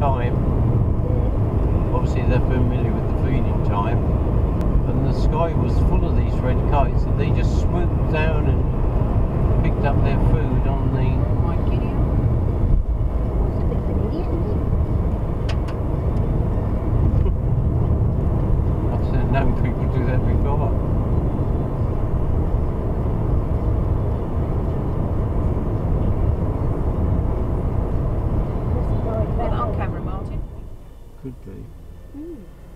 time. Obviously, they're familiar with the feeding time. And the sky was full of these red kites, and they just swooped down and picked up their food on the. I've known people do that before. Be. Mm.